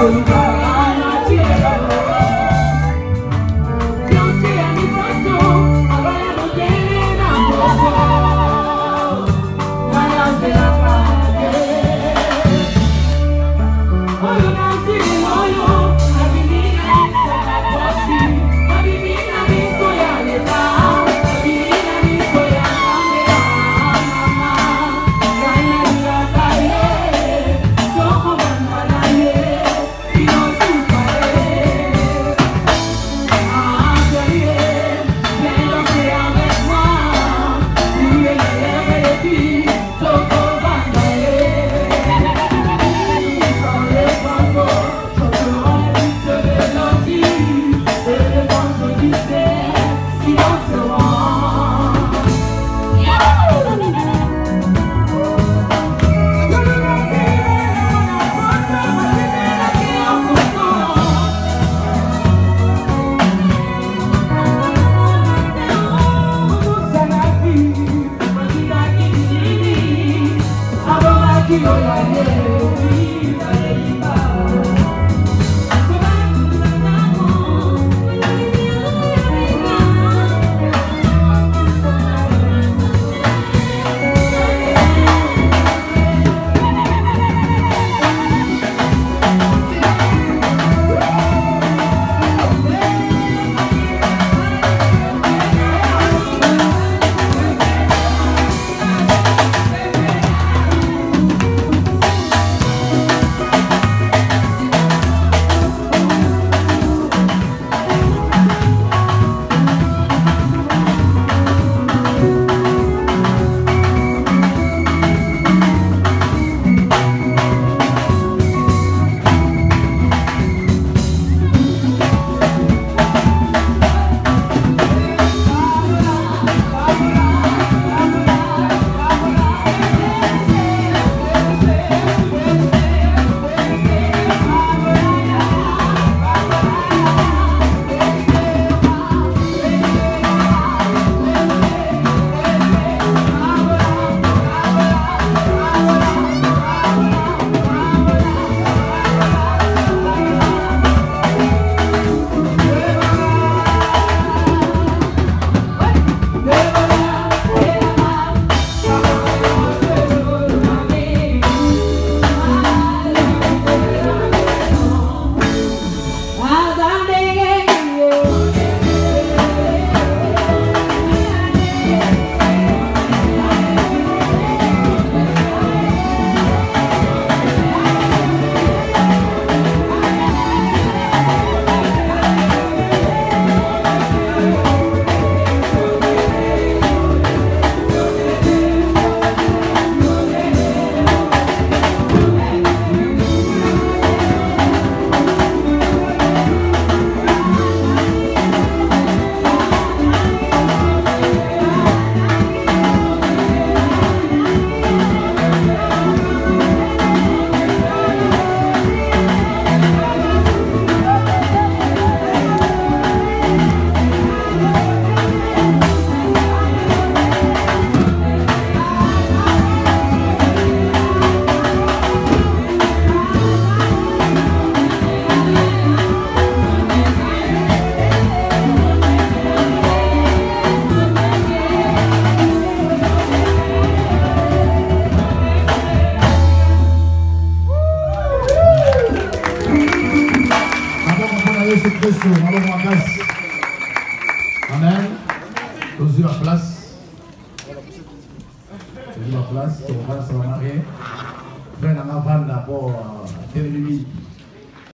over.